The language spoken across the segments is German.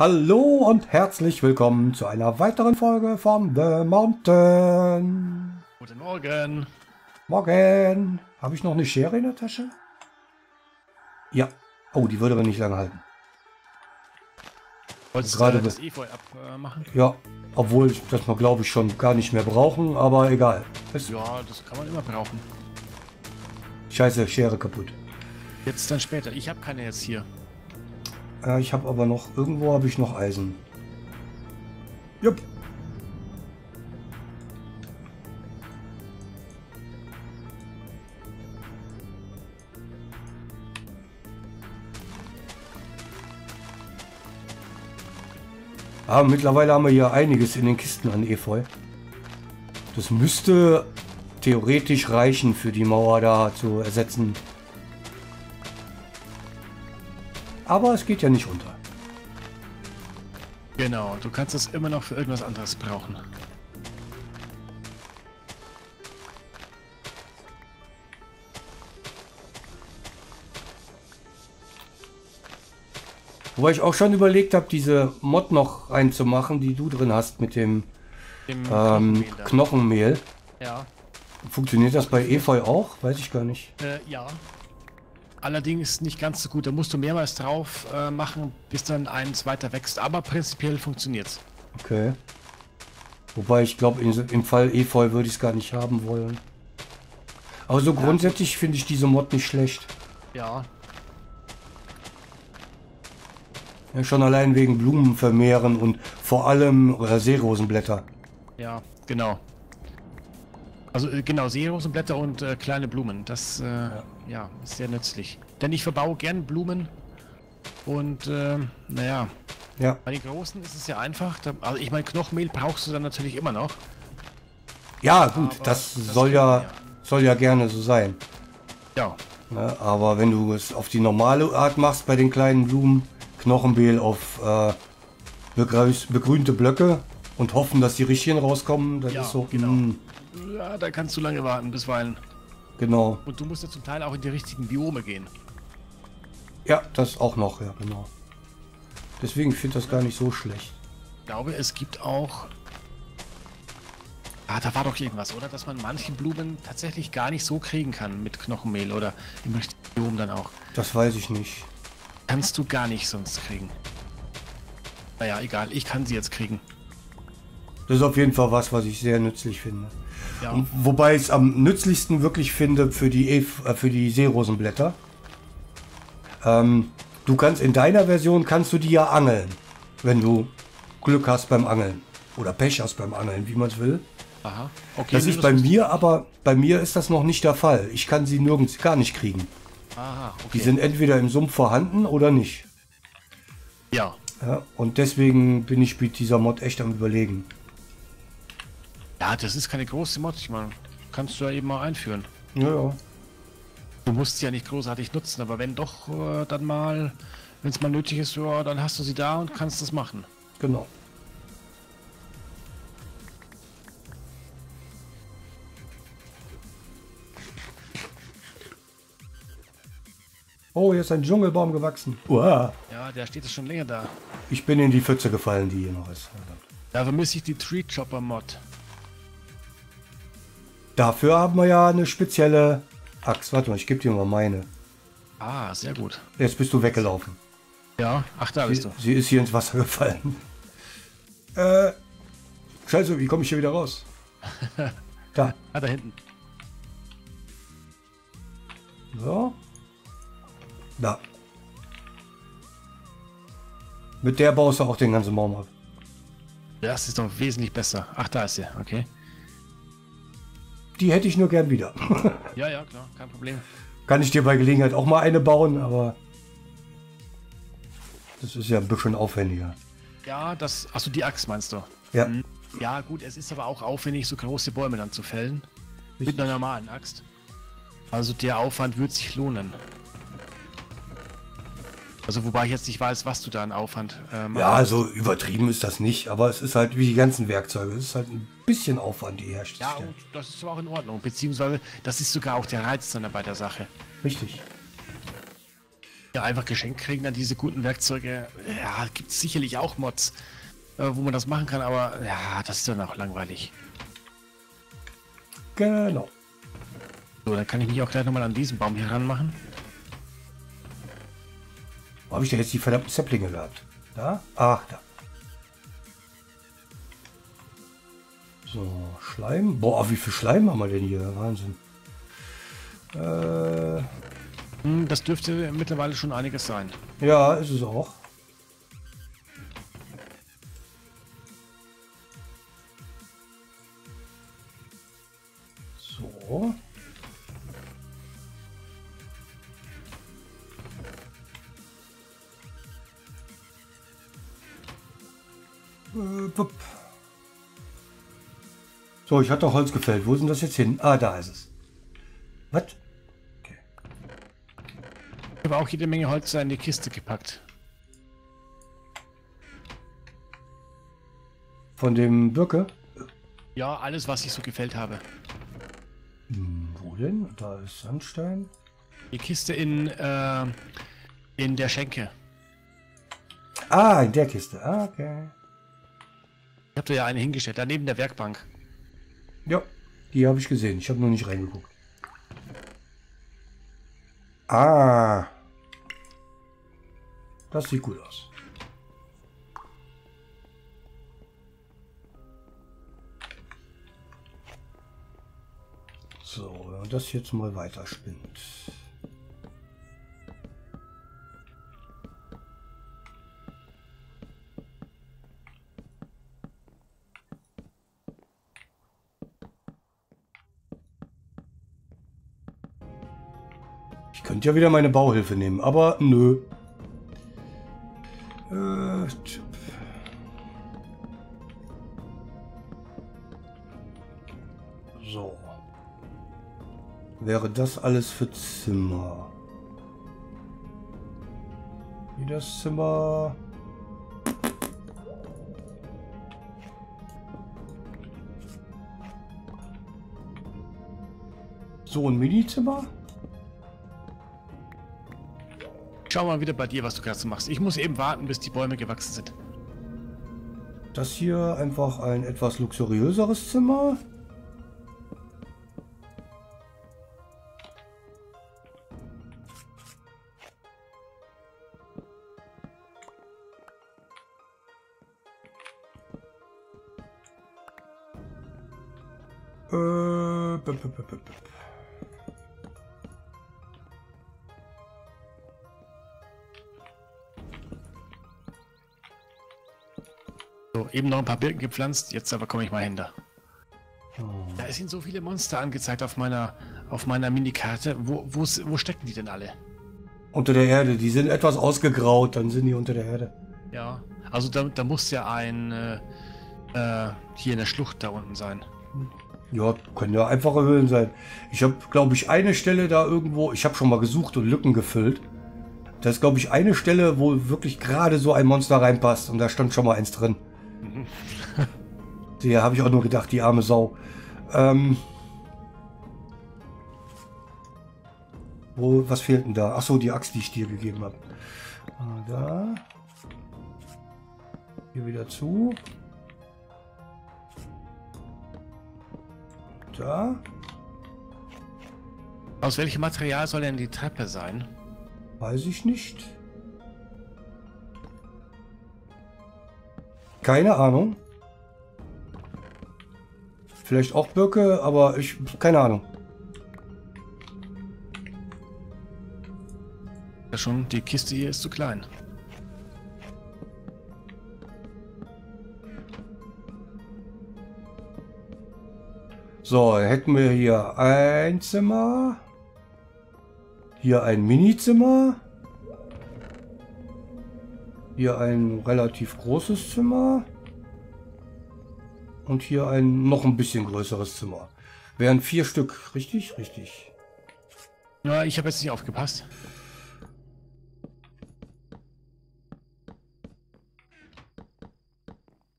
Hallo und herzlich willkommen zu einer weiteren Folge von The Mountain. Guten Morgen. Morgen. Habe ich noch eine Schere in der Tasche? Ja. Oh, die würde aber nicht lange halten. Wolltest Gerade du das Efeu abmachen? Ja, obwohl ich das mal glaube ich schon gar nicht mehr brauchen, aber egal. Ist Ja, das kann man immer brauchen. scheiße, Schere kaputt. Jetzt dann später. Ich habe keine jetzt hier. Ja, ich habe aber noch, irgendwo habe ich noch Eisen. Jupp. Ah, mittlerweile haben wir hier einiges in den Kisten an Efeu. Das müsste theoretisch reichen für die Mauer da zu ersetzen. Aber es geht ja nicht unter. Genau, du kannst es immer noch für irgendwas anderes brauchen. Wobei ich auch schon überlegt habe, diese Mod noch reinzumachen, die du drin hast mit dem Im ähm, Knochenmehl. Knochenmehl. Ja. Funktioniert das bei Efeu auch? Weiß ich gar nicht. Äh, ja. Allerdings nicht ganz so gut. Da musst du mehrmals drauf äh, machen, bis dann eins weiter wächst. Aber prinzipiell funktioniert's. Okay. Wobei ich glaube, im Fall Efeu würde ich es gar nicht haben wollen. Aber so grundsätzlich finde ich diese Mod nicht schlecht. Ja. Ja, schon allein wegen Blumen vermehren und vor allem äh, Seerosenblätter. Ja, genau. Also äh, genau, Seerosenblätter und äh, kleine Blumen. Das äh, ja. ist sehr nützlich. Denn ich verbaue gern Blumen. Und äh, naja, Ja, bei den großen ist es ja einfach. Da, also ich meine, Knochenmehl brauchst du dann natürlich immer noch. ja gut, das, das soll ja, ja. soll ja gerne so sein. Ja, Ne? Aber wenn du es auf die normale Art machst bei den kleinen Blumen, Knochenmehl auf äh, begrünte Blöcke und hoffen, dass die richtigen rauskommen, das Ja, ist so. genau. mm, ja, da kannst du lange warten, bisweilen. genau. Und du musst ja zum Teil auch in die richtigen Biome gehen. Ja, das auch noch, ja, genau. Deswegen finde ich das gar nicht so schlecht. Ich glaube, es gibt auch. Ah, da war doch irgendwas, oder? Dass man manche Blumen tatsächlich gar nicht so kriegen kann mit Knochenmehl oder im richtigen Biom dann auch. Das weiß ich nicht. Kannst du gar nicht sonst kriegen. Naja, egal, ich kann sie jetzt kriegen. Das ist auf jeden Fall was, was ich sehr nützlich finde. Ja, Und Wobei ich es am nützlichsten wirklich finde für die, Ef äh, für die Seerosenblätter. Ähm, du kannst in deiner Version kannst du die ja angeln, wenn du Glück hast beim Angeln oder Pech hast beim Angeln, wie man es will. aha. Okay, Das ist bei mir aber bei mir ist das noch nicht der Fall. Ich kann sie nirgends gar nicht kriegen. Aha, okay. Die sind entweder im Sumpf vorhanden oder nicht. ja, Ja, und deswegen bin ich mit dieser Mod echt am überlegen. Ja, das ist keine große Mod. Ich meine, kannst du ja eben mal einführen. Ja, ja. Du musst sie ja nicht großartig nutzen, aber wenn doch, äh, dann mal, wenn es mal nötig ist, ja, dann hast du sie da und kannst das machen. Genau. Oh, hier ist ein Dschungelbaum gewachsen. Uah. Ja, der steht schon länger da. Ich bin in die Pfütze gefallen, die hier noch ist. Da vermisse ich die Tree Chopper Mod. Dafür haben wir ja eine spezielle Axt. Warte mal, ich gebe dir mal meine. Ah, sehr gut. Jetzt bist du weggelaufen. Ja, ach, da bist Sie, du. sie ist hier ins Wasser gefallen. Äh, scheiße, wie komme ich hier wieder raus? Da. Ah, da hinten. So. Da. Mit der baust du auch den ganzen Baum ab. Das ist doch wesentlich besser. Ach, da ist sie. Okay. Die hätte ich nur gern wieder. Ja, ja, klar. Kein Problem. Kann ich dir bei Gelegenheit auch mal eine bauen, aber das ist ja ein bisschen aufwendiger. Ja, das. Achso, die Axt meinst du? Ja, Hm. Ja, gut, es ist aber auch aufwendig, so große Bäume dann zu fällen. Mit einer normalen Axt. Also der Aufwand wird sich lohnen. Also wobei ich jetzt nicht weiß, was du da an Aufwand ähm, ja, also übertrieben ist das nicht, aber es ist halt wie die ganzen Werkzeuge. Es ist halt ein bisschen Aufwand, die Ja, herzustellen. und das ist aber auch in Ordnung. Beziehungsweise, das ist sogar auch der Reiz dann bei der Sache. Richtig. Ja, einfach geschenkt kriegen dann diese guten Werkzeuge. Ja, gibt es sicherlich auch Mods, äh, wo man das machen kann, aber ja, das ist dann auch langweilig. Genau. So, dann kann ich mich auch gleich nochmal an diesen Baum hier ranmachen. Wo habe ich denn jetzt die verdammten Zäpplinge gehabt? Da? Ach, da. So, Schleim. Boah, wie viel Schleim haben wir denn hier? Wahnsinn. Äh, Hm, Das dürfte mittlerweile schon einiges sein. ja, ist es auch. So. Äh. So, ich hatte Holz gefällt. Wo sind das jetzt hin? Ah, da ist es. Was? Okay. Ich habe auch jede Menge Holz in die Kiste gepackt. Von dem Birke? Ja, alles, was ich so gefällt habe. Hm, wo denn? Da ist Sandstein. Die Kiste in, äh, in der Schenke. Ah, in der Kiste. Ah, okay. Ich habe da ja eine hingestellt, da neben der Werkbank. Ja, die habe ich gesehen. Ich habe nur nicht reingeguckt. Ah. Das sieht gut aus. So, das jetzt mal weiterspinnt. Ich könnte ja wieder meine Bauhilfe nehmen, aber nö. Äh, so. Wäre das alles für Zimmer? Wie das Zimmer? So ein Minizimmer? Schau mal wieder bei dir, was du gerade so machst. Ich muss eben warten, bis die Bäume gewachsen sind. Das hier einfach ein etwas luxuriöseres Zimmer. So, eben noch ein paar Birken gepflanzt, jetzt aber komme ich mal hinter. Da sind so viele Monster angezeigt auf meiner, auf meiner Minikarte. Wo, wo, wo stecken die denn alle? Unter der Erde, die sind etwas ausgegraut, dann sind die unter der Erde. Ja, also da, da muss ja ein äh, äh, hier in der Schlucht da unten sein. Ja, können ja einfache Höhlen sein. Ich habe, glaube ich, eine Stelle da irgendwo, ich habe schon mal gesucht und Lücken gefüllt. Da ist, glaube ich, eine Stelle, wo wirklich gerade so ein Monster reinpasst und da stand schon mal eins drin. Der habe ich auch nur gedacht, die arme Sau. Ähm, wo, was fehlt denn da? Ach so, die Axt, die ich dir gegeben habe. Ah, da. Hier wieder zu. Da. Aus welchem Material soll denn die Treppe sein? Weiß ich nicht. Keine Ahnung. Vielleicht auch Birke, aber ich. Keine Ahnung. Ja schon, die Kiste hier ist zu klein. So, hätten wir hier ein Zimmer. Hier ein Minizimmer. Hier ein relativ großes Zimmer. Und hier ein noch ein bisschen größeres Zimmer. Wären vier Stück, richtig? Richtig. Ja, ich habe jetzt nicht aufgepasst.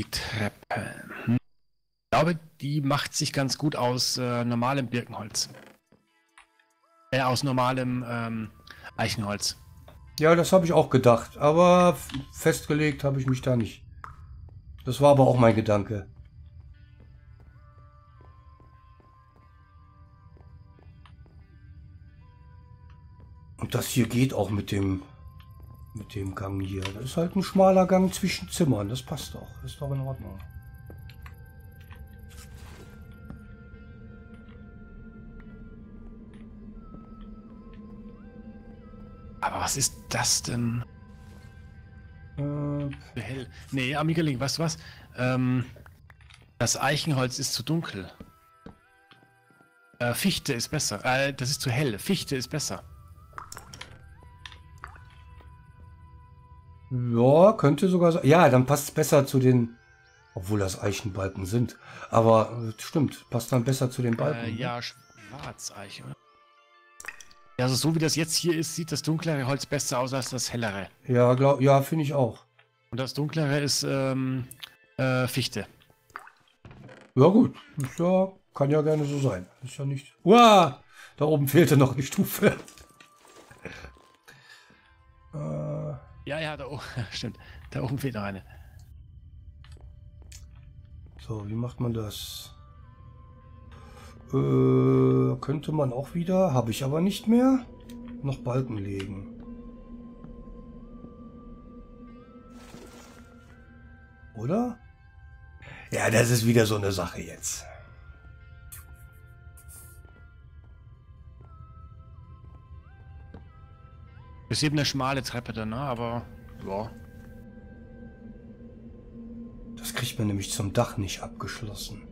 Die Treppe. Hm. Ich glaube, die macht sich ganz gut aus äh, normalem Birkenholz. Äh, aus normalem ähm, Eichenholz. Ja, das habe ich auch gedacht, aber festgelegt habe ich mich da nicht. Das war aber auch mein Gedanke. Und das hier geht auch mit dem mit dem Gang hier. Das ist halt ein schmaler Gang zwischen Zimmern. Das passt doch. Das ist doch in Ordnung. Was ist das denn? Äh, hell. Nee, Amigaling, weißt du was? Ähm, das Eichenholz ist zu dunkel. Äh, Fichte ist besser. Äh, das ist zu hell. Fichte ist besser. Ja, könnte sogar sein. Ja, dann passt es besser zu den. Obwohl das Eichenbalken sind. Aber äh, stimmt, passt dann besser zu den Balken. Äh, ne? ja, Schwarzeiche. Ja, also so wie das jetzt hier ist, sieht das dunklere Holz besser aus als das hellere. Ja, glaub, ja, finde ich auch. Und das dunklere ist ähm, äh, Fichte. Ja gut, ja, kann ja gerne so sein. Ist ja nicht. Uah, da oben fehlte noch eine Stufe. äh. Ja, ja, da oben, stimmt. Da oben fehlt noch eine. So, wie macht man das? Äh, könnte man auch wieder, habe ich aber nicht mehr, noch Balken legen. Oder? Ja, das ist wieder so eine Sache jetzt. Ist eben eine schmale Treppe dann, ne? aber ja. Das kriegt man nämlich zum Dach nicht abgeschlossen.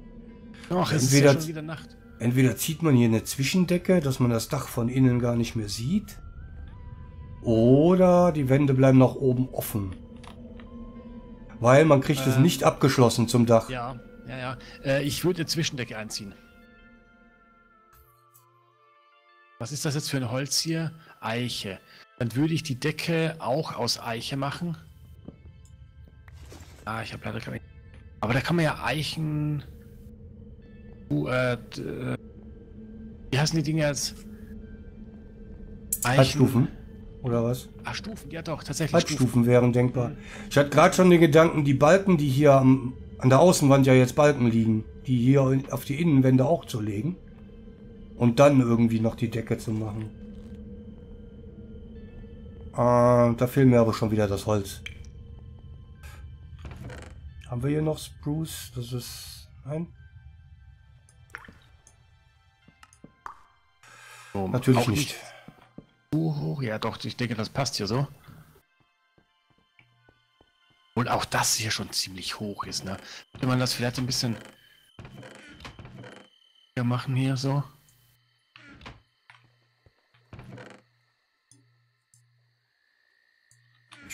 Ach, es ist ja schon wieder Nacht. Entweder zieht man hier eine Zwischendecke, dass man das Dach von innen gar nicht mehr sieht. Oder die Wände bleiben nach oben offen. Weil man kriegt äh, es nicht abgeschlossen zum Dach. Ja, ja, ja. Äh, ich würde eine Zwischendecke einziehen. Was ist das jetzt für ein Holz hier? Eiche. Dann würde ich die Decke auch aus Eiche machen. Ah, ich habe leider keine... Aber da kann man ja Eichen... Uh, äh, wie heißen die Dinge jetzt? Halbstufen? Oder was? Ah, Stufen, ja doch, tatsächlich. Halbstufen Stufen. wären denkbar. Ich hatte gerade schon den Gedanken, die Balken, die hier am, an der Außenwand ja jetzt Balken liegen, die hier auf die Innenwände auch zu legen. Und dann irgendwie noch die Decke zu machen. Äh, da fehlt mir aber schon wieder das Holz. Haben wir hier noch Spruce? Das ist... Nein? So, Natürlich nicht. nicht. Ja doch, ich denke, das passt hier so. Und auch das hier schon ziemlich hoch ist, ne? Wenn man das vielleicht ein bisschen machen hier so.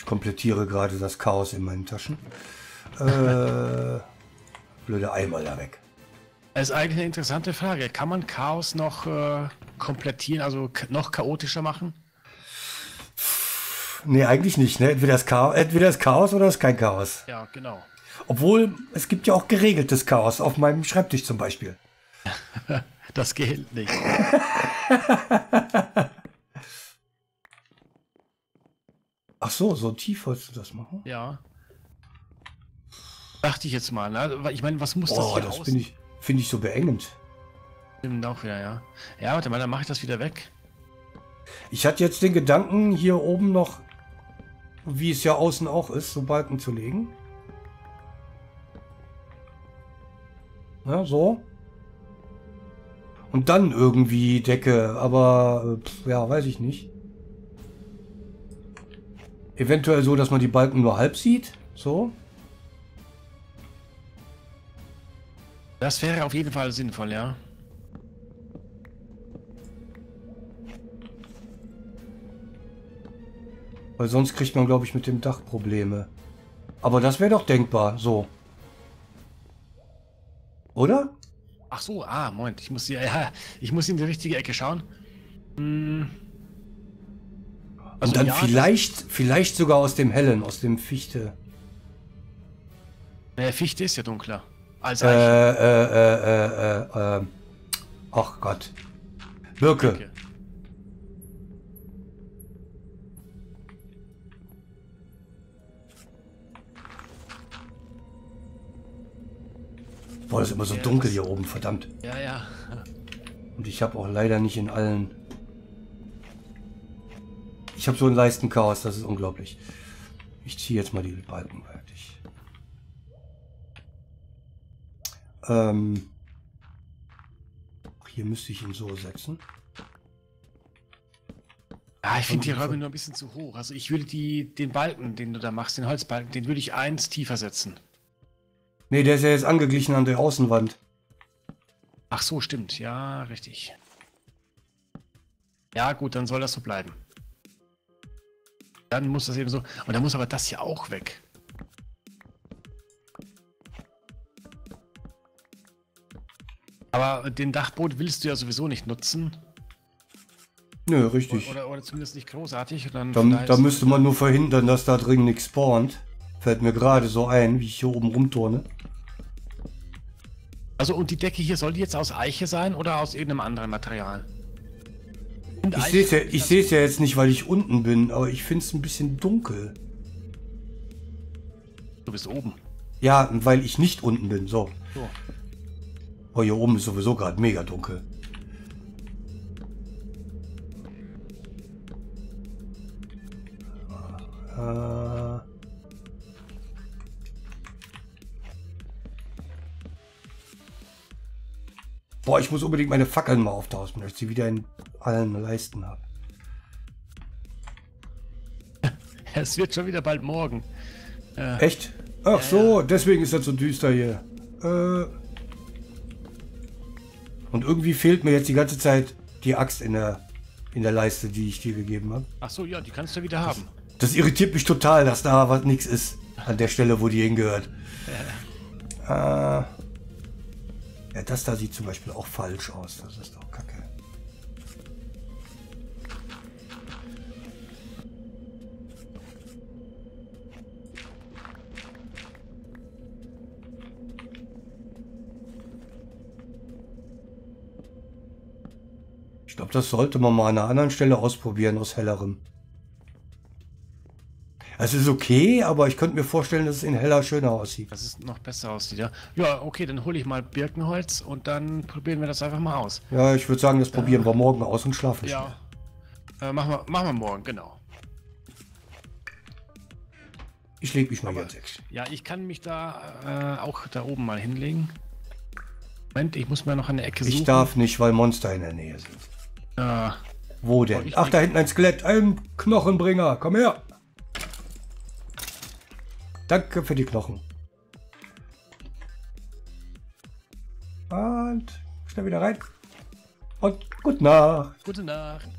komplettiere gerade das Chaos in meinen Taschen. Äh, blöde Eimer da weg. Das ist eigentlich eine interessante Frage. Kann man Chaos noch äh, komplettieren, also noch chaotischer machen? Nee, eigentlich nicht. Ne? Entweder, das Chaos, entweder das Chaos oder es ist kein Chaos. Ja, genau. Obwohl, es gibt ja auch geregeltes Chaos, auf meinem Schreibtisch zum Beispiel. das gilt nicht. Ach so, so tief wolltest du das machen? Ja. Dachte ich jetzt mal, ne? Ich meine, was muss das hier das finde ich, find ich so beengend. Stimmt auch wieder, ja. Ja, warte mal, dann mache ich das wieder weg. Ich hatte jetzt den Gedanken, hier oben noch, wie es ja außen auch ist, so Balken zu legen. Ja, so. Und dann irgendwie Decke, aber pff, ja, weiß ich nicht. Eventuell so, dass man die Balken nur halb sieht. So. Das wäre auf jeden Fall sinnvoll, ja. Weil sonst kriegt man, glaube ich, mit dem Dach Probleme. Aber das wäre doch denkbar, so. Oder? Ach so, ah, Moment, ich muss hier, ja, ich muss in die richtige Ecke schauen. Hm. Also Und dann ja, vielleicht, vielleicht sogar aus dem Hellen, aus dem Fichte. Der Fichte ist ja dunkler. Als Eiche. Äh, äh, äh, äh, äh, ach Gott. Birke. Okay. Boah, ist immer so dunkel hier oben, verdammt. Ja, ja. Und ich habe auch leider nicht in allen... Ich habe so ein Leistenchaos, das ist unglaublich. Ich ziehe jetzt mal die Balken fertig. Ähm, hier müsste ich ihn so setzen. Ja, ich finde die Räume nur ein bisschen zu hoch. Also ich würde die, den Balken, den du da machst, den Holzbalken, den würde ich eins tiefer setzen. Nee, der ist ja jetzt angeglichen an der Außenwand. Ach so, stimmt. Ja, richtig. Ja, gut, dann soll das so bleiben. Dann muss das eben so. Und dann muss aber das hier auch weg. Aber den Dachboot willst du ja sowieso nicht nutzen. Nö, richtig. Oder, oder zumindest nicht großartig. Dann Da, da müsste man nur verhindern, dass da drin nichts spawnt. Fällt mir gerade so ein, wie ich hier oben rumturne. Also und die Decke hier soll die jetzt aus Eiche sein oder aus irgendeinem anderen Material? Und Ich sehe es ja, ich seh's ja jetzt nicht, weil ich unten bin, aber ich finde es ein bisschen dunkel. Du bist oben. Ja, weil ich nicht unten bin. So. So. Oh, hier oben ist sowieso gerade mega dunkel. Äh. Boah, ich muss unbedingt meine Fackeln mal auftauschen, dass ich sie wieder in allen Leisten habe. Es wird schon wieder bald morgen. Äh, Echt? Ach so, deswegen ist das so düster hier. Äh. Und irgendwie fehlt mir jetzt die ganze Zeit die Axt in der, in der Leiste, die ich dir gegeben habe. ach so, ja, die kannst du wieder haben. Das irritiert mich total, dass da was nichts ist. An der Stelle, wo die hingehört. Äh, ja, das da sieht zum Beispiel auch falsch aus. Das ist doch kacke. Ich glaube, das sollte man mal an einer anderen Stelle ausprobieren aus hellerem. Es ist okay, aber ich könnte mir vorstellen, dass es in heller schöner aussieht. Das ist noch besser aussieht, ja. Ja, okay, dann hole ich mal Birkenholz und dann probieren wir das einfach mal aus. Ja, ich würde sagen, das probieren wir morgen aus und schlafen Ja. Äh, machen, wir, machen wir morgen, genau. Ich lege mich mal jetzt weg. Ja, ich kann mich da äh, auch da oben mal hinlegen. Moment, ich muss mal noch eine Ecke suchen. Ich darf nicht, weil Monster in der Nähe sind. Äh, Wo denn? Ach, da hinten ein Skelett, ein Knochenbringer. Komm her. Danke für die Knochen. Und schnell wieder rein. Und gute Nacht. gute Nacht.